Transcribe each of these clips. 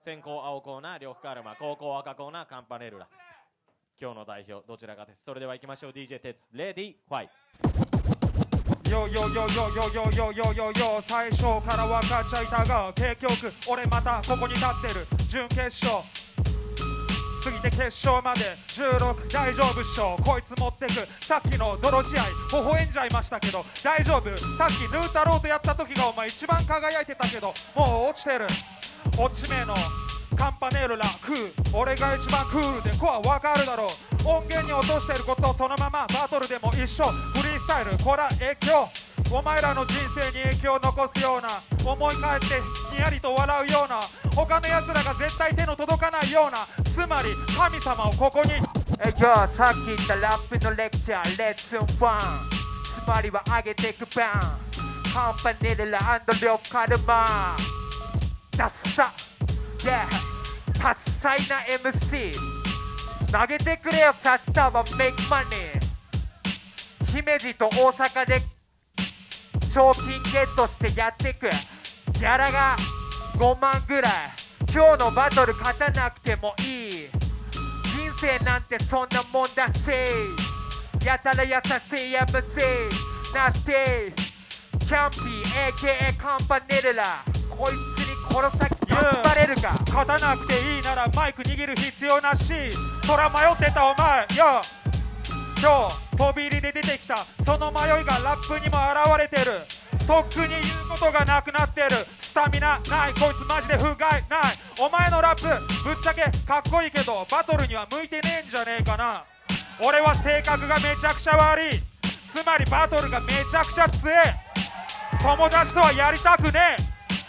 先行青コーナー呂布カルマ後攻赤コーナーカンパネルラ。今日の代表どちらかです？それでは行きましょう。DJ 鉄レディーファイ。よよよよよよよよよよ最初から分かっちゃいたが結局俺またここに立ってる。準決勝。過ぎて決勝まで。16大丈夫っしょ。こいつ持ってく。さっきの泥試合。微笑んじゃいましたけど。大丈夫。さっきヌー太郎とやった時がお前一番輝いてたけど。もう落ちてる。落ち目の。カンパネルラクー。俺が一番クールでコア分かるだろう。音源に落としてることをそのままバトルでも一緒。スタイルこら影響。お前らの人生に影響を残すような思い返ってにやりと笑うような他の奴らが絶対手の届かないようなつまり神様をここに。え今日さっき言ったラップのレクチャーレッスン1つまりは上げていくバンカンパネルラ両カルマダッサ。Yeah 多彩な MC 投げてくれよ札束メイクマネー姫路と大阪で賞金ゲットしてやってく。ギャラが5万ぐらい。今日のバトル勝たなくてもいい。人生なんてそんなもんだせやたら優しい MC なってキャンピー AKA カンパネルラ。こいつに殺さ頑張れるか。勝たなくていいならマイク握る必要なし。そら迷ってたお前。よ今日飛び入りで出てきた。その迷いがラップにも現れてる。とっくに言うことがなくなってる。スタミナない。こいつマジで不甲斐ない。お前のラップぶっちゃけかっこいいけどバトルには向いてねえんじゃねえかな。俺は性格がめちゃくちゃ悪い。つまりバトルがめちゃくちゃ強え友達とはやりたくねえ。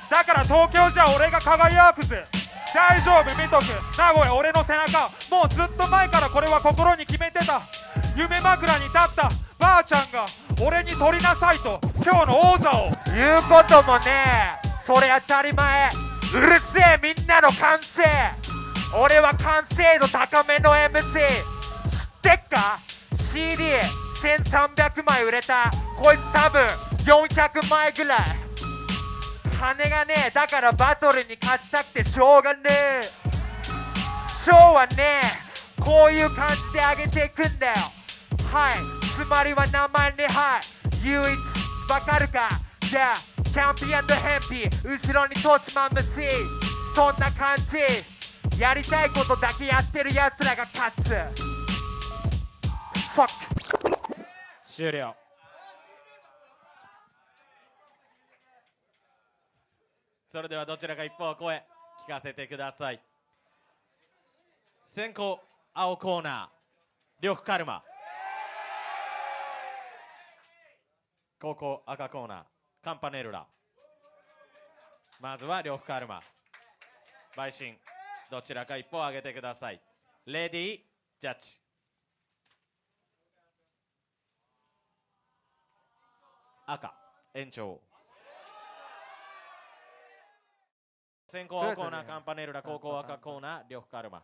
だから東京じゃ俺が輝くぜ。大丈夫見とく。名古屋俺の背中。もうずっと前からこれは心に決めてた。夢枕に立ったばあちゃんが俺に取りなさいと今日の王座を。言うこともねえ。それ当たり前。うるせえみんなの完成俺は完成度高めの MC 知ってっか CD1300 枚売れた。こいつ多分400枚ぐらい。金がねえ。だからバトルに勝ちたくてしょうがねえ。ショーはねえ。こういう感じで上げていくんだよ。はい。つまりは名前ねはい。唯一わかるか。じゃあキャンピーヘンピー。後ろにトシマンムシーそんな感じ。やりたいことだけやってるやつらが勝つ。Fuck 終了。それではどちらか一方声聞かせてください。先行青コーナー呂布カルマ。後攻赤コーナーカンパネルラ。まずは呂布カルマ。陪審どちらか一方上げてください。レディージャッジ。赤延長。先行青コーナーカンパネルラ後攻赤コーナー呂布カルマ。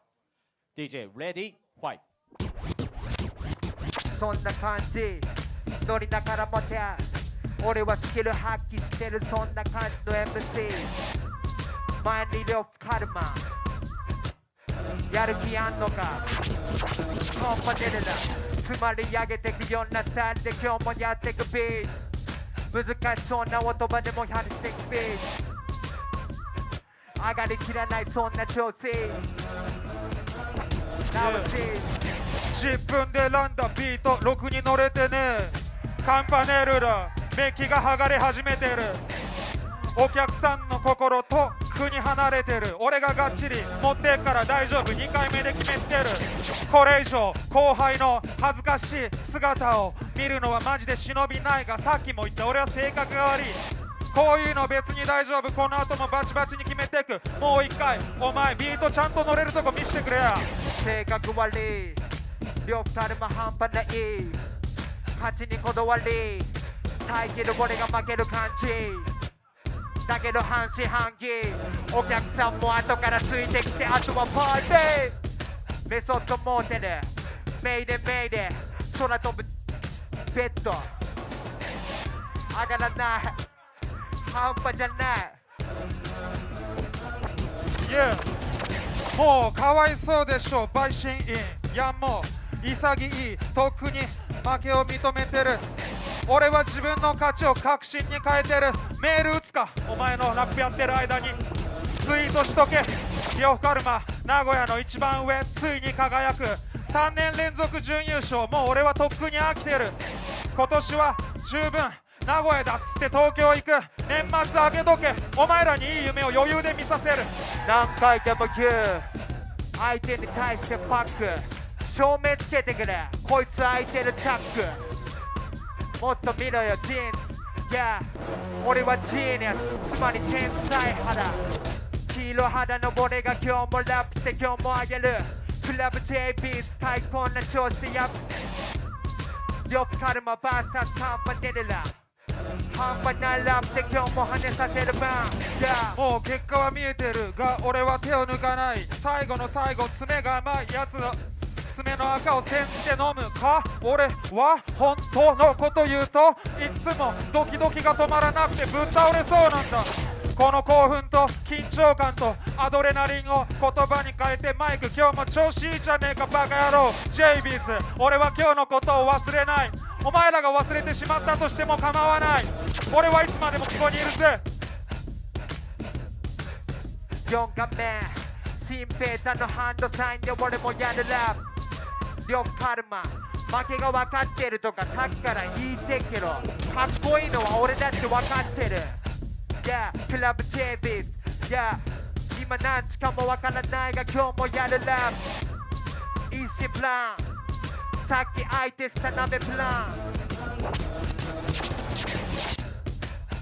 DJ レディーファイそんな感じ。ノリだからモテ俺はスキル発揮してる。そんな感じの MC 前に呂布カルマ。やる気あんのか。コンパネルラつまり上げてくようなスタイルで今日もやってくビー。ト難しそうな言葉でもやってくビー。ト上がりきらないそんな調整直し自分で選んだビートろくに乗れてね。カンパネルラメキが剥がれ始めてる。お客さんの心と国離れてる。俺ががっちり持ってっから大丈夫。2回目で決めつける。これ以上後輩の恥ずかしい姿を見るのはマジで忍びないがさっきも言った俺は性格が悪い。こういうの別に大丈夫。この後もバチバチに決めてく。もう一回お前ビートちゃんと乗れるとこ見せてくれや。性格悪い。両二人も半端ない。勝ちにこだわり。耐えける俺が負ける感じ。だけど半信半疑。お客さんも後からついてきてあとはパーティーメソッドモーテル。メイデメイデ空飛ぶ。ベッド。上がらない。半端じゃない。いやもうかわいそうでしょう陪審員。いやもう潔いとっくに負けを認めてる。俺は自分の価値を確信に変えてる。メール打つか。お前のラップやってる間にツイートしとけ。呂布カルマ名古屋の一番上ついに輝く。3年連続準優勝。もう俺はとっくに飽きてる。今年は十分名古屋だっつって東京行く。年末開けとけ。お前らにいい夢を余裕で見させる。何回でも言う相手に対してパック。照明つけてくれ。こいつ空いてるチャック。もっと見ろよジーンズ。Yeah 俺はジーニアス。つまり天才肌。黄色肌の俺が今日もラップして今日もあげる。クラブ JB 最高な調子でやっ。呂布カルマ VS カンパネルラ。半端ないラップで今日も跳ねさせる番。Yeah もう結果は見えてるが俺は手を抜かない。最後の最後爪が甘いやつの爪の赤を煎じて飲むか？俺は本当のこと言うといつもドキドキが止まらなくてぶっ倒れそうなんだ。この興奮と緊張感とアドレナリンを言葉に変えてマイク今日も調子いいじゃねえかバカ野郎。j b ズ俺は今日のことを忘れない。お前らが忘れてしまったとしても構わない。俺はいつまでもここにいるぜ。4画面新平太のハンドサインで俺もやるラップ呂布カルマ。負けが分かってるとかさっきから言ってんけど。かっこいいのは俺だって分かってる。Yeah クラブ j b ズ Yeah 今何時かも分からないが今日もやるラップイーシープランさっき相手した鍋プラン。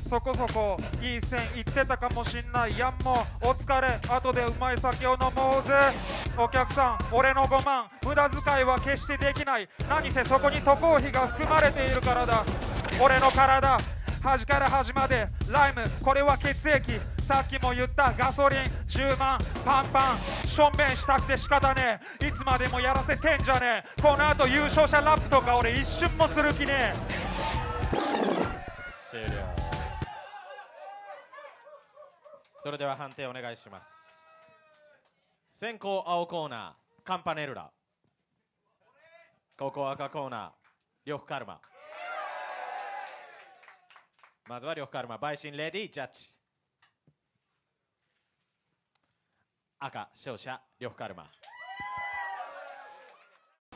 そこそこいい線いってたかもしんない。やんもうお疲れ。後でうまい酒を飲もうぜ。お客さん俺の5万無駄遣いは決してできない。何せそこに渡航費が含まれているからだ。俺の体。端から端までライムこれは血液。さっきも言ったガソリン。10万。パンパン。しょんべんしたくて仕方ねえ。いつまでもやらせてんじゃねえ。この後優勝者ラップとか俺一瞬もする気ねえ。終了。それでは判定お願いします。先攻青コーナーカンパネルラ。後攻赤コーナー呂布カルマ。まずは呂布カルマ陪審レディージャッジ。赤勝者呂布カルマ。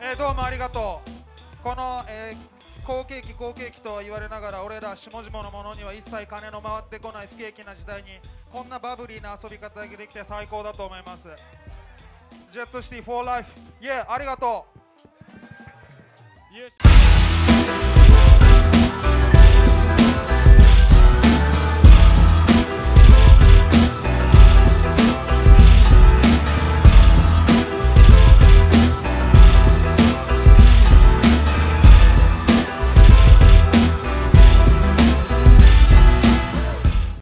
えーどうもありがとう。この、えー好景気好景気と言われながら俺ら下々のものには一切金の回ってこない不景気な時代にこんなバブリーな遊び方ができて最高だと思います。ジェットシティ 4LIFE イエーありがとう。